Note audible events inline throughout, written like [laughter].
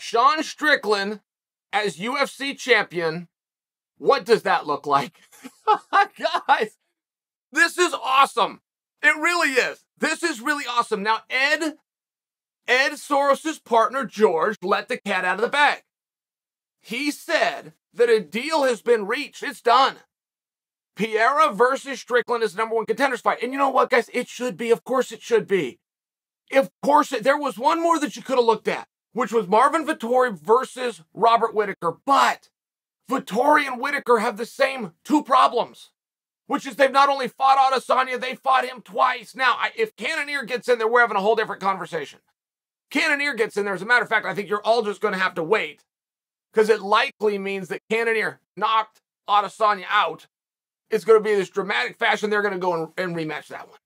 Sean Strickland as UFC champion. What does that look like? [laughs] Guys, this is awesome. It really is. This is really awesome. Now, Ed, Ed Soares's partner, George, let the cat out of the bag. He said that a deal has been reached. It's done. Pereira versus Strickland is number one contenders fight. And you know what, guys? It should be. Of course it should be. Of course, it, there was one more that you could have looked at, which was Marvin Vettori versus Robert Whitaker. But Vettori and Whitaker have the same two problems, which is they've not only fought Adesanya, they fought him twice. Now, I, if Cannonier gets in there, we're having a whole different conversation. Cannonier gets in there. As a matter of fact, I think you're all just going to have to wait because it likely means that Cannonier knocked Adesanya out. It's going to be this dramatic fashion. They're going to go and, and rematch that one.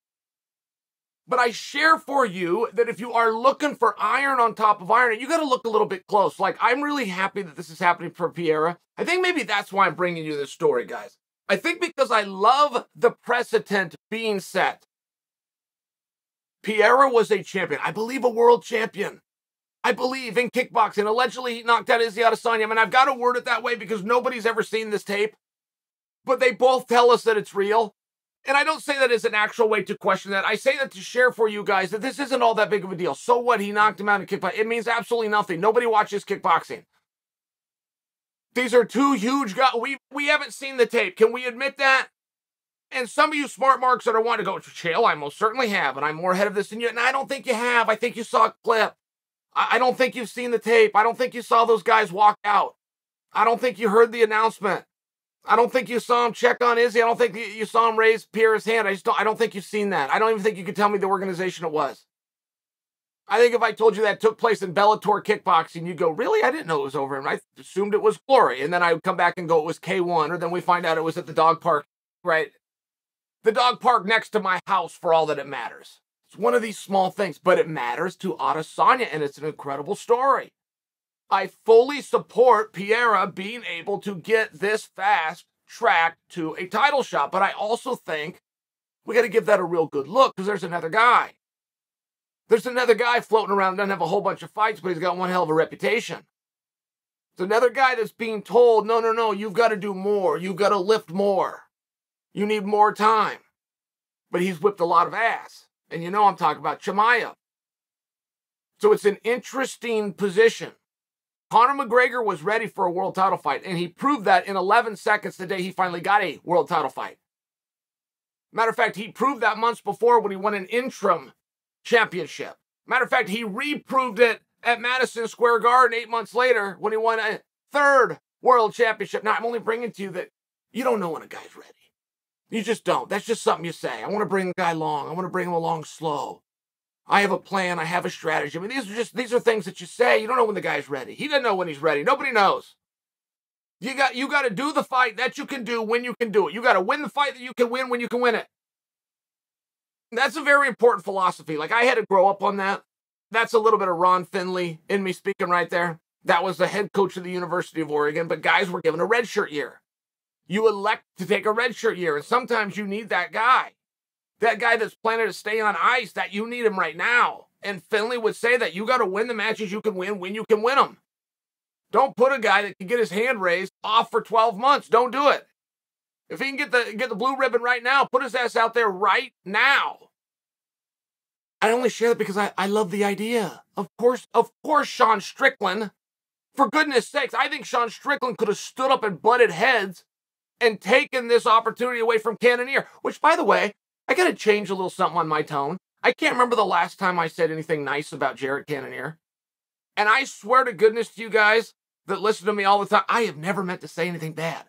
But I share for you that if you are looking for iron on top of iron, you got to look a little bit close. Like, I'm really happy that this is happening for Pereira. I think maybe that's why I'm bringing you this story, guys. I think because I love the precedent being set. Pereira was a champion. I believe a world champion. I believe in kickboxing. Allegedly, he knocked out Izzy Adesanya. I mean, I've got to word it that way because nobody's ever seen this tape. But they both tell us that it's real. And I don't say that as an actual way to question that. I say that to share for you guys that this isn't all that big of a deal. So what? He knocked him out in kickboxing. It means absolutely nothing. Nobody watches kickboxing. These are two huge guys. We we haven't seen the tape. Can we admit that? And some of you smart marks that are wanting to go to jail, I most certainly have, and I'm more ahead of this than you. And I don't think you have. I think you saw a clip. I, I don't think you've seen the tape. I don't think you saw those guys walk out. I don't think you heard the announcement. I don't think you saw him check on Izzy. I don't think you saw him raise Pierre's hand. I just don't. I don't think you've seen that. I don't even think you could tell me the organization it was. I think if I told you that took place in Bellator kickboxing, you'd go, "Really? I didn't know it was over." And I assumed it was Glory, and then I would come back and go, "It was K1," or then we find out it was at the dog park, right? The dog park next to my house, for all that it matters. It's one of these small things, but it matters to Adesanya, and it's an incredible story. I fully support Pereira being able to get this fast track to a title shot, but I also think we got to give that a real good look because there's another guy. There's another guy floating around, doesn't have a whole bunch of fights, but he's got one hell of a reputation. It's another guy that's being told, no, no, no, you've got to do more. You've got to lift more. You need more time. But he's whipped a lot of ass. And you know I'm talking about Chimaev. So it's an interesting position. Conor McGregor was ready for a world title fight, and he proved that in 11 seconds the day he finally got a world title fight. Matter of fact, he proved that months before when he won an interim championship. Matter of fact, he reproved it at Madison Square Garden eight months later when he won a third world championship. Now, I'm only bringing to you that you don't know when a guy's ready. You just don't. That's just something you say. I want to bring the guy along. I want to bring him along slow. I have a plan. I have a strategy. I mean, these are just these are things that you say. You don't know when the guy's ready. He doesn't know when he's ready. Nobody knows. You got you got to do the fight that you can do when you can do it. You got to win the fight that you can win when you can win it. That's a very important philosophy. Like I had to grow up on that. That's a little bit of Ron Finley in me speaking right there. That was the head coach of the University of Oregon, but guys were given a redshirt year. You elect to take a redshirt year, and sometimes you need that guy that guy that's planning to stay on ice, that you need him right now. And Finley would say that you got to win the matches you can win when you can win them. Don't put a guy that can get his hand raised off for 12 months. Don't do it. If he can get the get the blue ribbon right now, put his ass out there right now. I only share that because I, I love the idea. Of course, of course, Sean Strickland. For goodness sakes, I think Sean Strickland could have stood up and butted heads and taken this opportunity away from Cannonier, which, by the way, I got to change a little something on my tone. I can't remember the last time I said anything nice about Jared Cannonier. And I swear to goodness to you guys that listen to me all the time, I have never meant to say anything bad.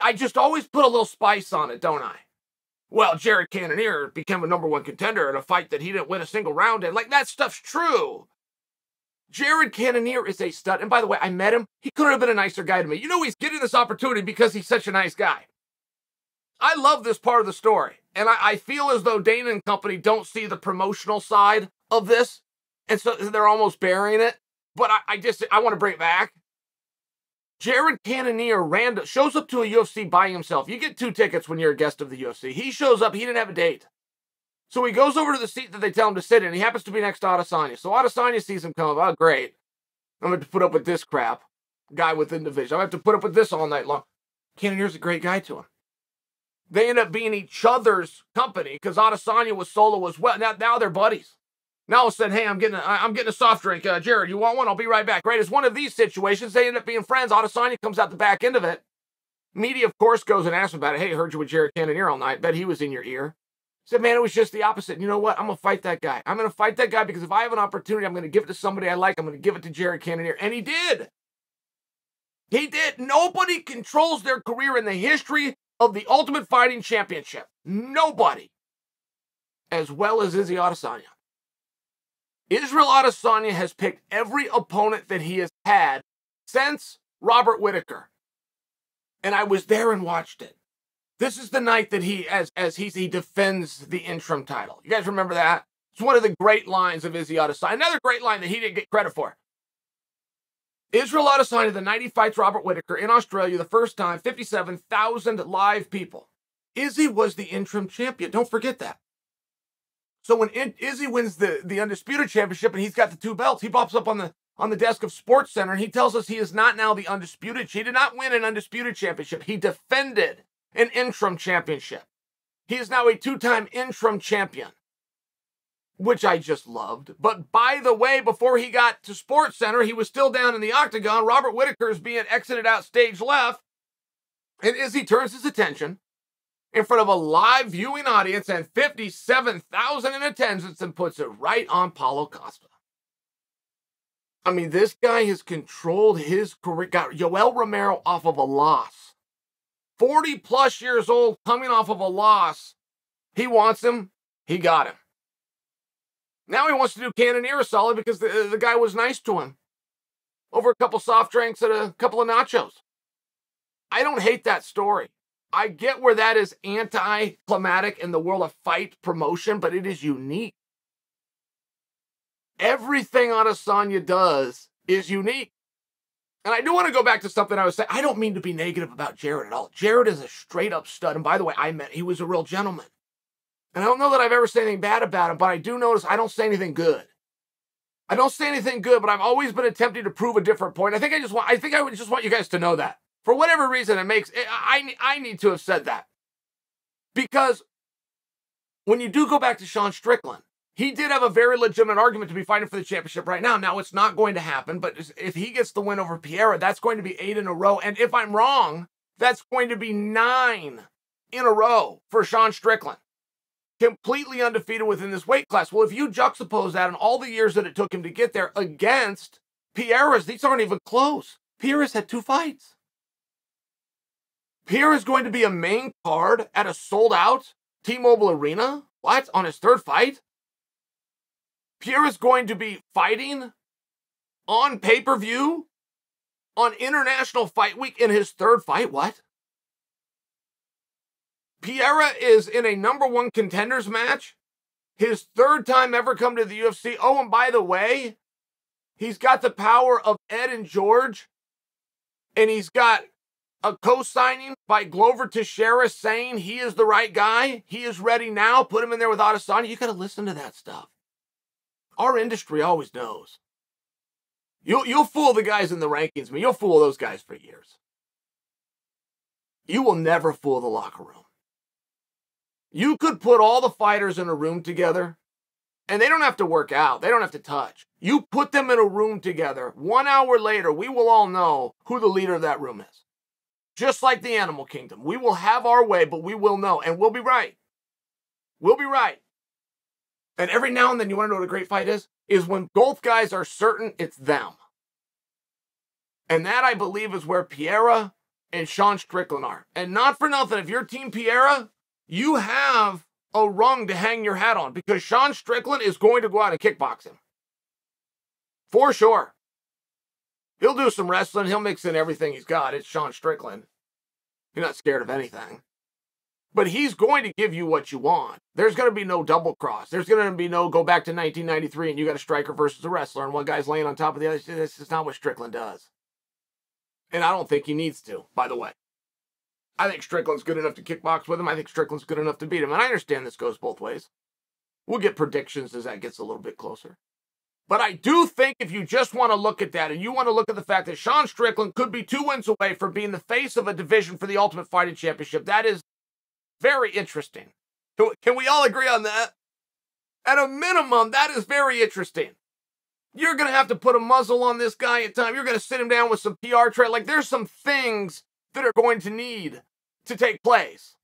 I just always put a little spice on it, don't I? Well, Jared Cannonier became a number one contender in a fight that he didn't win a single round in. Like, that stuff's true. Jared Cannonier is a stud. And by the way, I met him. He couldn't have been a nicer guy to me. You know, he's getting this opportunity because he's such a nice guy. I love this part of the story. And I, I, feel as though Dana and company don't see the promotional side of this. And so they're almost burying it. But I, I just, I want to bring it back. Jared Cannonier ran, shows up to a UFC by himself. You get two tickets when you're a guest of the UFC. He shows up, he didn't have a date. So he goes over to the seat that they tell him to sit in. He happens to be next to Adesanya. So Adesanya sees him come up. Oh, great. I'm going to put up with this crap. Guy within division. I have to put up with this all night long. Cannonier's a great guy to him. They end up being each other's company because Adesanya was solo as well. Now, now they're buddies. Now said, "Hey, I'm getting a, I'm getting a soft drink. Uh, Jared, you want one? I'll be right back." Right? It's one of these situations. They end up being friends. Adesanya comes out the back end of it. Media, of course, goes and asks about it. Hey, heard you with Jared Cannonier all night. Bet he was in your ear. Said, man, it was just the opposite. you know what? I'm gonna fight that guy. I'm gonna fight that guy because if I have an opportunity, I'm gonna give it to somebody I like. I'm gonna give it to Jared Cannonier, and he did. He did. Nobody controls their career in the history of the Ultimate Fighting Championship. Nobody. As well as Izzy Adesanya. Israel Adesanya has picked every opponent that he has had since Robert Whitaker. And I was there and watched it. This is the night that he, as as he, he defends the interim title. You guys remember that? It's one of the great lines of Izzy Adesanya. Another great line that he didn't get credit for. Israel Adesanya, the night he fights Robert Whitaker in Australia the first time, 57,000 live people. Izzy was the interim champion. Don't forget that. So when Izzy wins the, the undisputed championship and he's got the two belts, he pops up on the on the desk of Sports Center and he tells us he is not now the undisputed. He did not win an undisputed championship. He defended an interim championship. He is now a two-time interim champion which I just loved. But by the way, before he got to Sports Center, he was still down in the octagon. Robert Whitaker is being exited out stage left. And Izzy turns his attention in front of a live viewing audience and 57,000 in attendance and puts it right on Paulo Costa. I mean, this guy has controlled his career, got Yoel Romero off of a loss. 40 plus years old, coming off of a loss. He wants him, he got him. Now he wants to do Cannonier a solid because the, the guy was nice to him over a couple soft drinks and a couple of nachos. I don't hate that story. I get where that is anti-climatic in the world of fight promotion, but it is unique. Everything Adesanya does is unique. And I do want to go back to something I was saying. I don't mean to be negative about Jared at all. Jared is a straight up stud. And by the way, I met he was a real gentleman. And I don't know that I've ever said anything bad about him, but I do notice I don't say anything good. I don't say anything good, but I've always been attempting to prove a different point. I think I just want I think I would just want you guys to know that. For whatever reason it makes I I need to have said that. Because when you do go back to Sean Strickland, he did have a very legitimate argument to be fighting for the championship right now. Now it's not going to happen, but if he gets the win over Pereira, that's going to be 8 in a row and if I'm wrong, that's going to be 9 in a row for Sean Strickland completely undefeated within this weight class. Well, if you juxtapose that and all the years that it took him to get there against Pierre's, these aren't even close. Pierre's had two fights. Pierre is going to be a main card at a sold out T Mobile Arena. What? On his third fight? Pierre is going to be fighting on pay per view on International Fight Week in his third fight. What? Pereira is in a number one contenders match. His third time ever come to the UFC. Oh, and by the way, he's got the power of Ed and George. And he's got a co-signing by Glover Teixeira saying he is the right guy. He is ready now. Put him in there with Adesanya. You got to listen to that stuff. Our industry always knows. You'll, you'll fool the guys in the rankings, I mean, you'll fool those guys for years. You will never fool the locker room. You could put all the fighters in a room together and they don't have to work out. They don't have to touch. You put them in a room together. One hour later, we will all know who the leader of that room is. Just like the animal kingdom. We will have our way, but we will know and we'll be right. We'll be right. And every now and then, you want to know what a great fight is? Is when both guys are certain it's them. And that, I believe, is where Pereira and Sean Strickland are. And not for nothing, if you're Team Pereira, you have a rung to hang your hat on because Sean Strickland is going to go out and kickbox him. For sure. He'll do some wrestling. He'll mix in everything he's got. It's Sean Strickland. He's not scared of anything. But he's going to give you what you want. There's going to be no double cross. There's going to be no go back to 1993 and you got a striker versus a wrestler and one guy's laying on top of the other. This is not what Strickland does. And I don't think he needs to, by the way. I think Strickland's good enough to kickbox with him. I think Strickland's good enough to beat him. And I understand this goes both ways. We'll get predictions as that gets a little bit closer. But I do think if you just want to look at that and you want to look at the fact that Sean Strickland could be two wins away from being the face of a division for the Ultimate Fighting Championship, that is very interesting. Can we all agree on that? At a minimum, that is very interesting. You're going to have to put a muzzle on this guy at time. You're going to sit him down with some PR trade. Like, there's some things that are going to need to take place.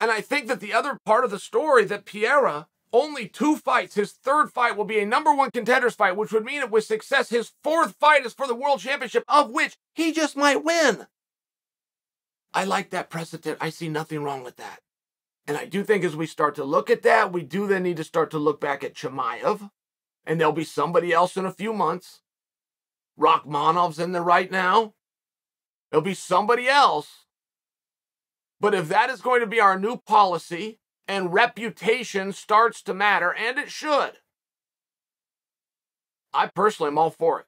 And I think that the other part of the story that Pereira only two fights. His third fight will be a number one contenders fight, which would mean it with success, his fourth fight is for the world championship, of which he just might win. I like that precedent. I see nothing wrong with that. And I do think as we start to look at that, we do then need to start to look back at Chimaev, and there'll be somebody else in a few months. Rakhmonov's in there right now. There'll be somebody else. But if that is going to be our new policy, and reputation starts to matter, and it should. I personally am all for it.